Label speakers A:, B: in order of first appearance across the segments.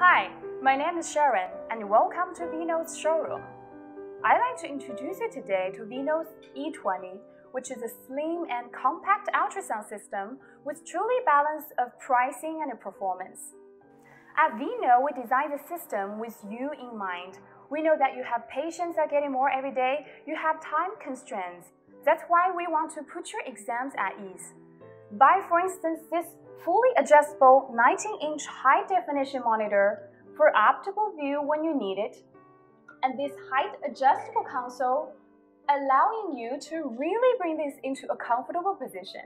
A: Hi, my name is Sharon, and welcome to VINNO's showroom. I'd like to introduce you today to VINNO's E20, which is a slim and compact ultrasound system with truly balance of pricing and performance. At Vino, we designed the system with you in mind. We know that you have patients that are getting more every day, you have time constraints. That's why we want to put your exams at ease. Buy, for instance, this fully adjustable 19-inch high-definition monitor for optical view when you need it, and this height-adjustable console allowing you to really bring this into a comfortable position.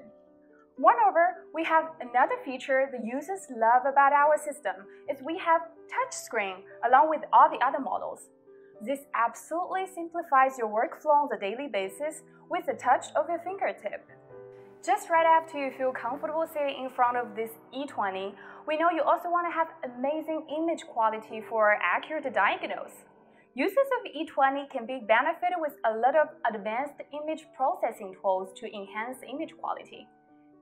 A: Moreover, we have another feature the users love about our system is we have touchscreen along with all the other models. This absolutely simplifies your workflow on a daily basis with the touch of your fingertip. Just right after you feel comfortable sitting in front of this E20, we know you also want to have amazing image quality for accurate diagnosis. Users of E20 can be benefited with a lot of advanced image processing tools to enhance image quality.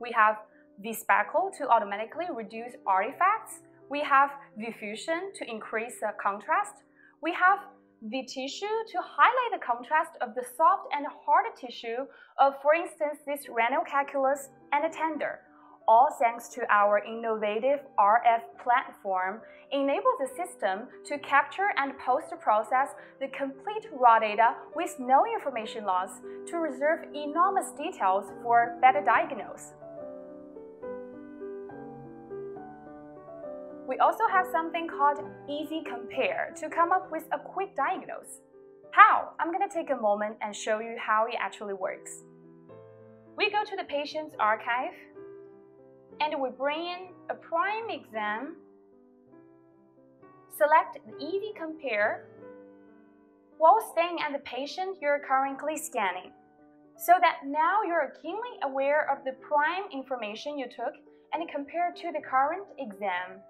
A: We have V-Speckle to automatically reduce artifacts. We have V-Fusion to increase contrast. We have V-Tissue to highlight the contrast of the soft and hard tissue of, for instance, this renal calculus and a tender. All thanks to our innovative RF platform enables the system to capture and post-process the complete raw data with no information loss to reserve enormous details for better diagnosis. We also have something called Easy Compare to come up with a quick diagnosis. How? I'm going to take a moment and show you how it actually works. We go to the patient's archive and we bring in a prime exam, select Easy Compare while staying at the patient you're currently scanning so that now you're keenly aware of the prime information you took and compare to the current exam.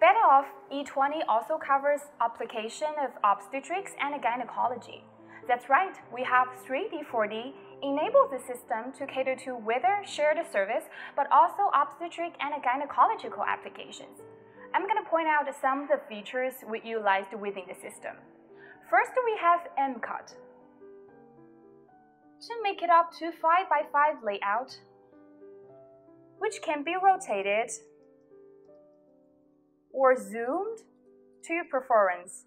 A: Better Off E20 also covers application of obstetrics and gynecology. That's right, we have 3D 4D enables the system to cater to whether shared service, but also obstetric and gynecological applications. I'm going to point out some of the features we utilized within the system. First, we have M-Cut. To make it up to 5x5 layout, which can be rotated or zoomed to your preference.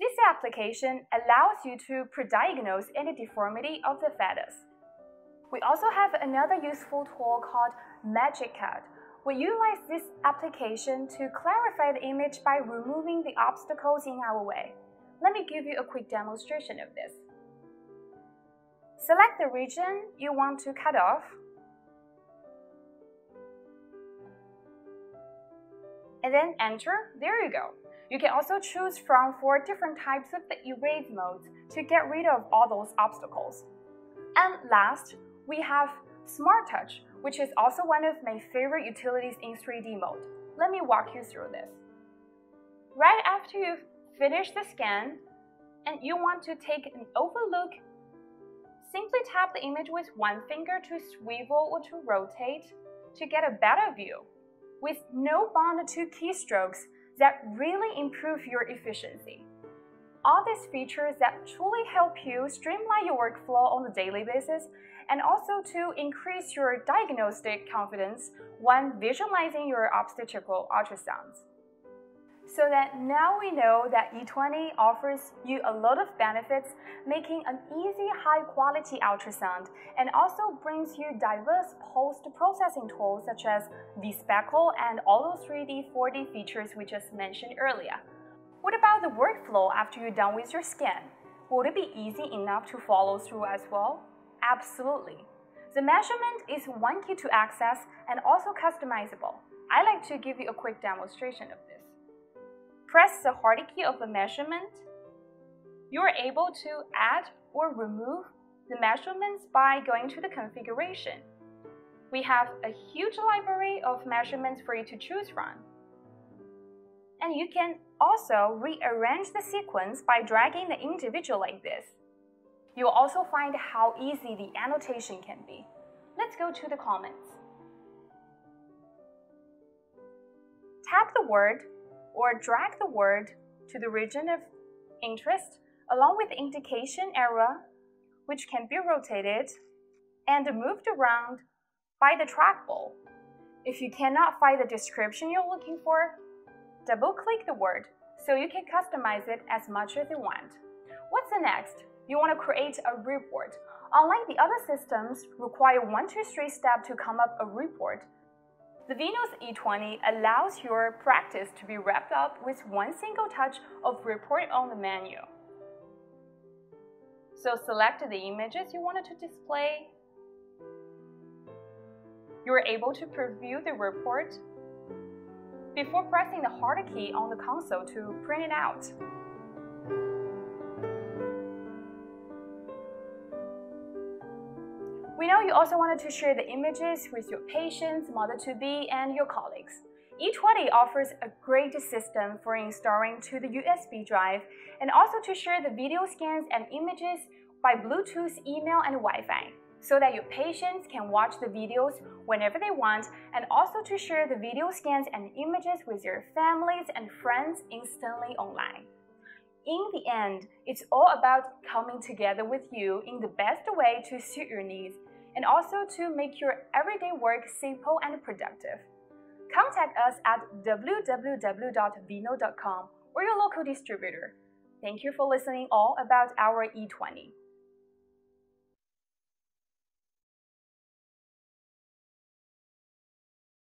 A: This application allows you to pre-diagnose any deformity of the fetus. We also have another useful tool called Magic Cut. We utilize this application to clarify the image by removing the obstacles in our way. Let me give you a quick demonstration of this. Select the region you want to cut off and then enter, there you go. You can also choose from four different types of the erase modes to get rid of all those obstacles. And last, we have Smart Touch, which is also one of my favorite utilities in 3D mode. Let me walk you through this. Right after you've finished the scan and you want to take an overlook, simply tap the image with one finger to swivel or to rotate to get a better view with no bond to keystrokes that really improve your efficiency. All these features that truly help you streamline your workflow on a daily basis and also to increase your diagnostic confidence when visualizing your obstetrical ultrasounds so that now we know that E20 offers you a lot of benefits, making an easy, high-quality ultrasound, and also brings you diverse post-processing tools such as V-Speckle and all those 3D, 4D features we just mentioned earlier. What about the workflow after you're done with your scan? Would it be easy enough to follow through as well? Absolutely. The measurement is one key to access and also customizable. I like to give you a quick demonstration of this press the hard key of the measurement, you are able to add or remove the measurements by going to the configuration. We have a huge library of measurements for you to choose from. And you can also rearrange the sequence by dragging the individual like this. You'll also find how easy the annotation can be. Let's go to the comments. Tap the word or drag the word to the region of interest along with the indication arrow, which can be rotated and moved around by the trackball. If you cannot find the description you're looking for, double click the word so you can customize it as much as you want. What's the next? You want to create a report. Unlike the other systems, require one, two, three step to come up a report. The Venus E20 allows your practice to be wrapped up with one single touch of report on the menu. So select the images you wanted to display. You are able to preview the report before pressing the Hard key on the console to print it out. We know you also wanted to share the images with your patients, mother-to-be, and your colleagues. E20 offers a great system for installing to the USB drive and also to share the video scans and images by Bluetooth, email, and Wi-Fi so that your patients can watch the videos whenever they want and also to share the video scans and images with your families and friends instantly online. In the end, it's all about coming together with you in the best way to suit your needs and also to make your everyday work simple and productive. Contact us at www.vinno.com or your local distributor. Thank you for listening all about our E20.